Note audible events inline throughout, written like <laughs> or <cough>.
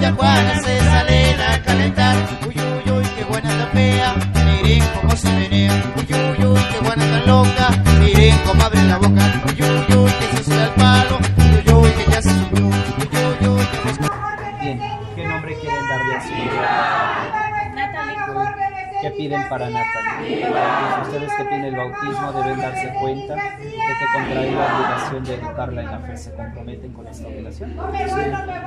Yacuana se salen a calentar. Uy, uy, uy, qué buena tan fea. Miren cómo se menea. Uy, uy, uy, qué buena tan loca. Miren cómo abre la boca. Uy, uy, ¿Qué piden para Natalie? Ustedes que tienen el bautismo deben darse cuenta de que contraen la obligación de educarla en la fe. ¿Se comprometen con esta obligación?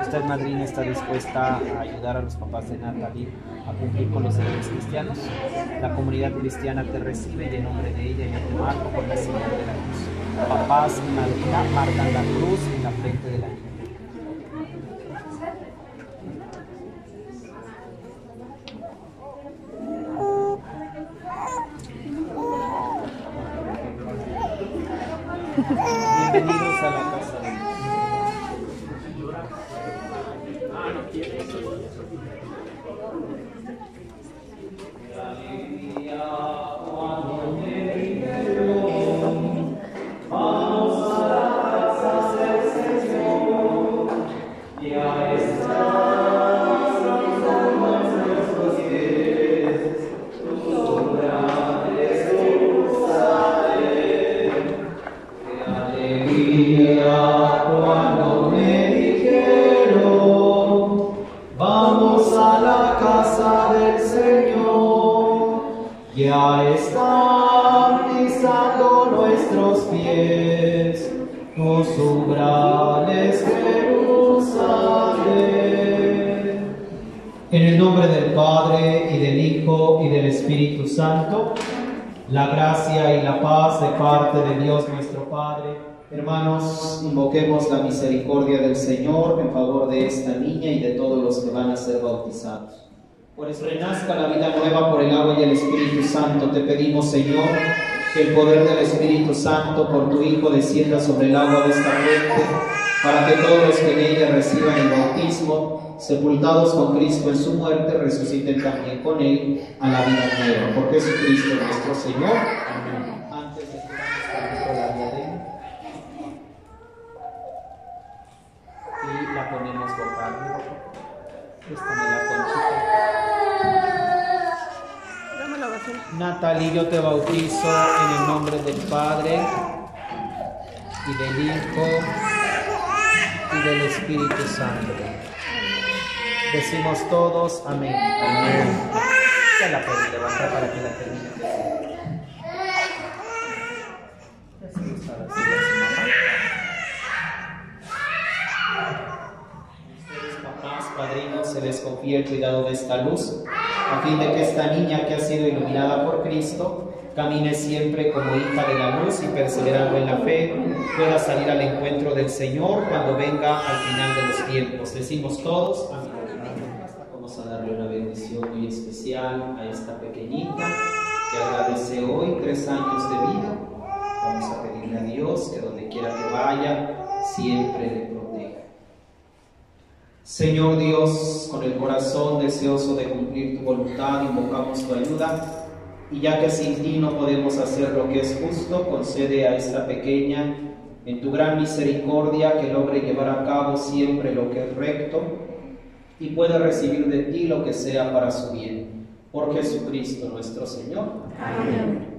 ¿Usted, madrina, está dispuesta a ayudar a los papás de Natalie a cumplir con los deberes cristianos? La comunidad cristiana te recibe y en nombre de ella yo te marco con la señal de la cruz. Papás y madrina marcan la cruz en la frente de la niña. Bienvenidos a la los umbrales Jerusalén. En el nombre del Padre y del Hijo y del Espíritu Santo, la gracia y la paz de parte de Dios nuestro Padre. Hermanos, invoquemos la misericordia del Señor en favor de esta niña y de todos los que van a ser bautizados. Pues renazca la vida nueva por el agua y el Espíritu Santo. Te pedimos, Señor, que el poder del Espíritu Santo por tu Hijo descienda sobre el agua de esta fuente, para que todos los que en ella reciban el bautismo, sepultados con Cristo en su muerte, resuciten también con Él a la vida nueva. Por Jesucristo nuestro Señor. Amén. Antes de que la y la ponemos boca arriba. Préstame la conchita. Natalie, yo te bautizo en el nombre del Padre y del Hijo y del Espíritu Santo. Decimos todos amén. Amén. Ya la pueden levantar para que la termine. Padrinos, se les confía el cuidado de esta luz, a fin de que esta niña que ha sido iluminada por Cristo camine siempre como hija de la luz y perseverando en la fe, pueda salir al encuentro del Señor cuando venga al final de los tiempos. Decimos todos, amén. Vamos a darle una bendición muy especial a esta pequeñita que agradece hoy tres años de vida. Vamos a pedirle a Dios que donde quiera que vaya, siempre le proteja. Señor Dios, con el corazón deseoso de cumplir tu voluntad, invocamos tu ayuda. Y ya que sin ti no podemos hacer lo que es justo, concede a esta pequeña, en tu gran misericordia, que logre llevar a cabo siempre lo que es recto y pueda recibir de ti lo que sea para su bien. Por Jesucristo nuestro Señor. Amén.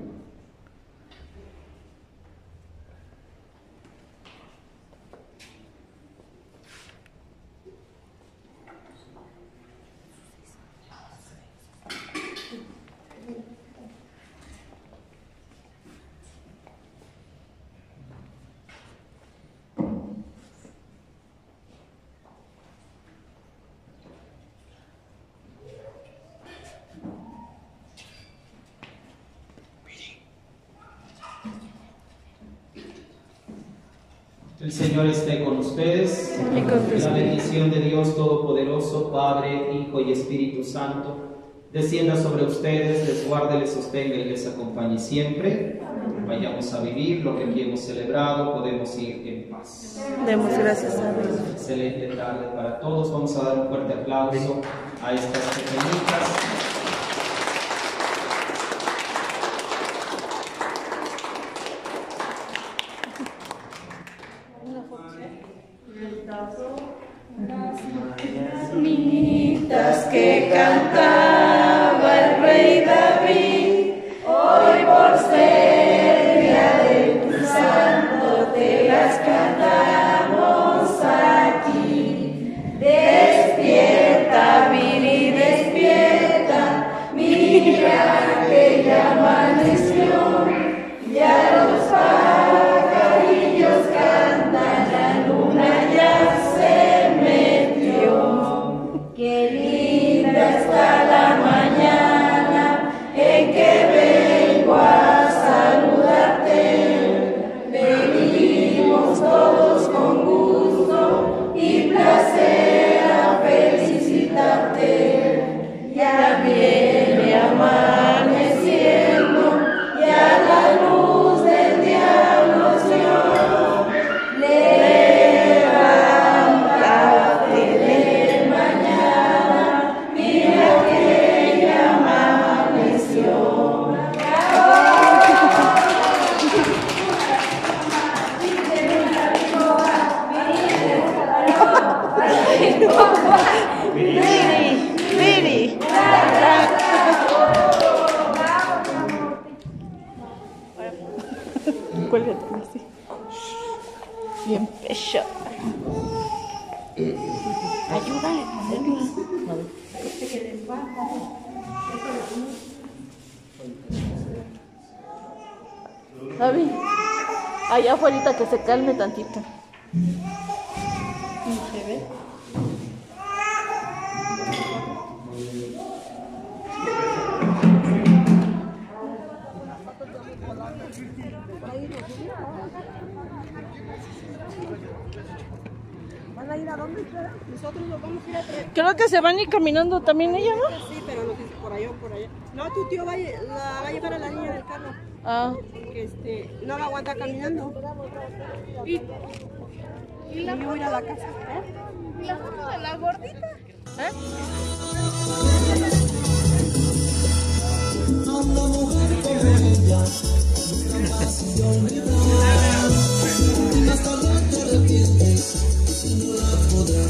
El Señor esté con ustedes. La bendición de Dios Todopoderoso, Padre, Hijo y Espíritu Santo, descienda sobre ustedes, les guarde, les sostenga y les acompañe siempre. vayamos a vivir lo que aquí hemos celebrado, podemos ir en paz. Demos gracias a Dios. Excelente tarde para todos. Vamos a dar un fuerte aplauso a estas pequeñitas. Que cantaba el rey David, hoy por ser día de tu santo te las cantamos que se calme tantito. ¿Van a ir a dónde? Nosotros nos vamos a ir a traer. Creo que se van a ir caminando también ella, ¿no? Sí, pero no sé si por allá o por allá. No, tu tío va a, la, va a llevar a la niña del carro. Ah, Porque este, no la aguanta caminando. Y, y yo voy a ir a la casa. ¿eh? ¿eh?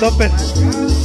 tu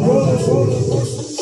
la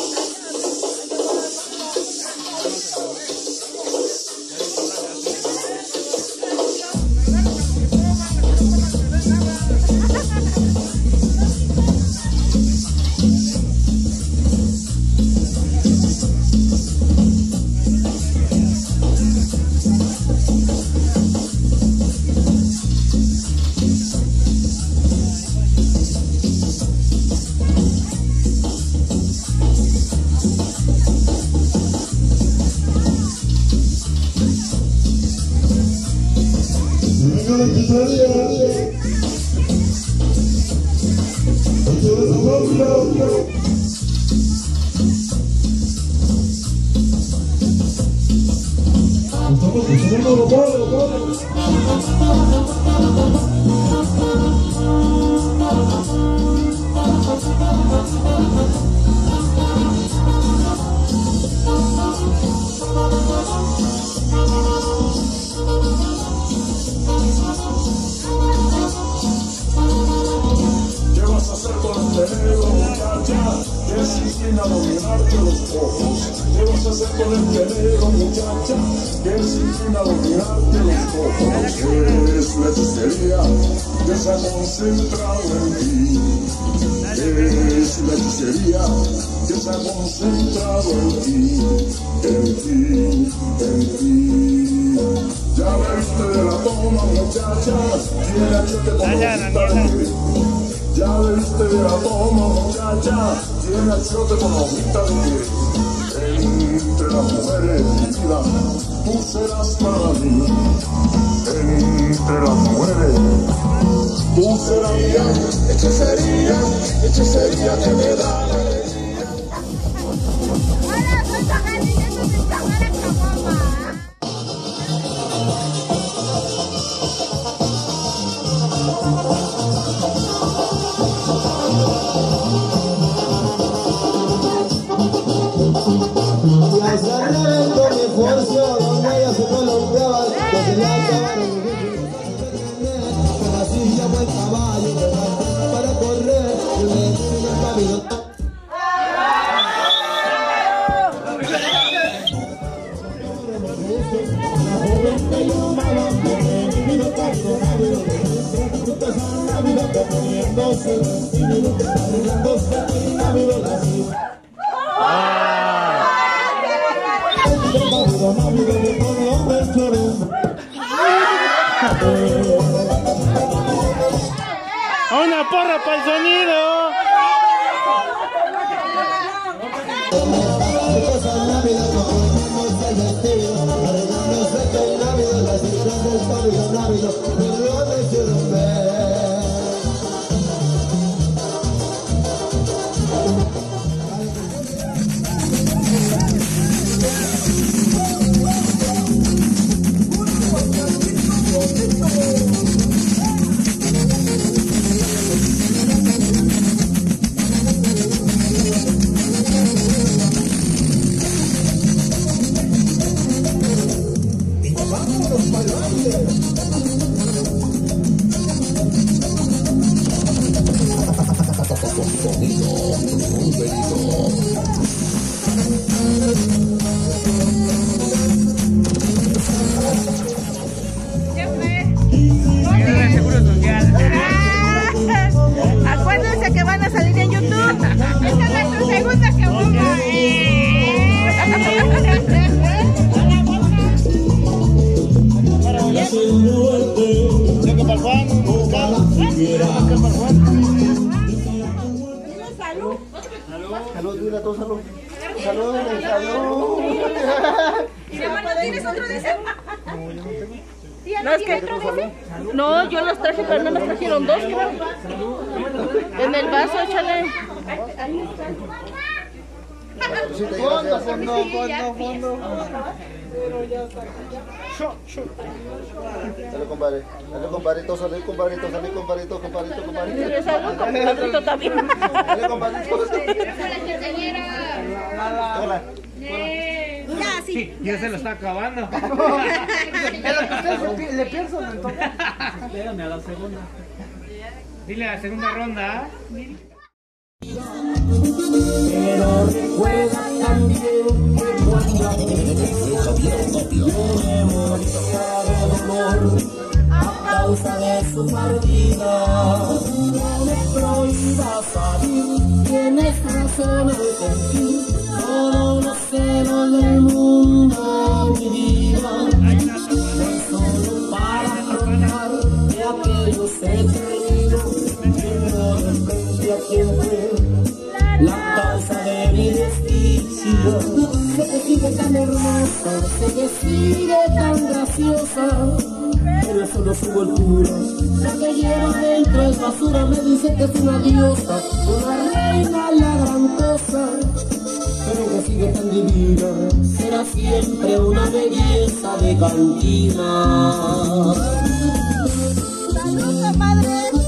¿Qué ¿Qué vas a hacer con este negro, muchacha? Que a dominarte los ojos. Es la hechicería que se ha concentrado en ti. Es la hechicería que se ha concentrado en ti. En ti, en ti. Ya viste de la toma, muchacha. Tiene que te ya debiste de la toma, muchacha, tiene al chote con hojita Entre las mujeres, vida, tú serás para mí. Entre las mujeres, tú serás mía. Hechicería, hechicería que me da Salud, dile a todos salud. Salud, salud. ¿Tienes otro de ese? No, es que... No, yo los traje, pero no me trajeron dos, creo. En el vaso, échale. Fondo, fondo, fondo, fondo. Dale, compadre. Dale, compadrito, salud, compadrito, salud, compadrito, compadrito, compadrito. ¿Tienes algo? Compadrito también. Dale, compadrito. Hola. Ya, sí. Ya se lo está acabando. <laughs> Le pienso entonces. Espérame a la segunda. Dile a la segunda ronda. Pero recuerda también que cuando yo me moría de dolor a causa de su partida. No me prohíbas salir, tienes razones en ti, todos los celos del mundo, Se te sigue tan graciosa, pero eso no es su voltura. La que lleva dentro es basura, me dice que es una diosa, una reina la gran pero que sigue tan divina, será siempre una belleza de cantina. ¡Salud, madre!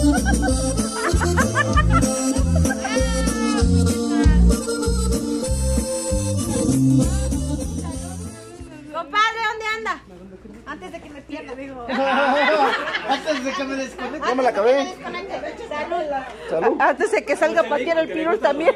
Antes de que me desconecte. Ya me la acabé. Salud. Salud. Antes de que salga para tirar el pirul también.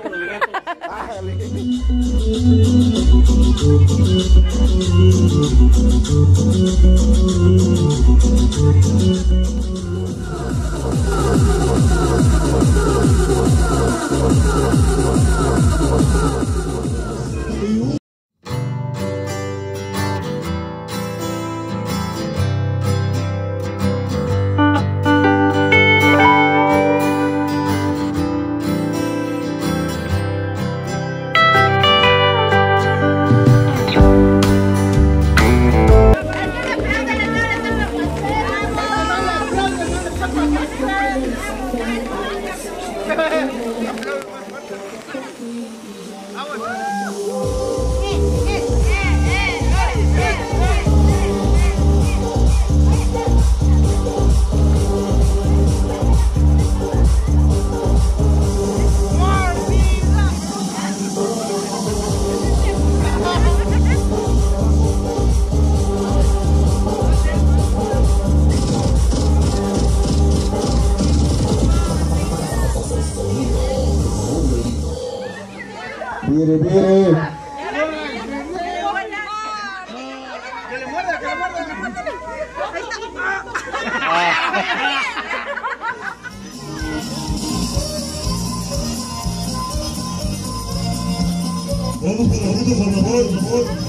Mire, mire. Vamos con la ruta, por favor, por favor.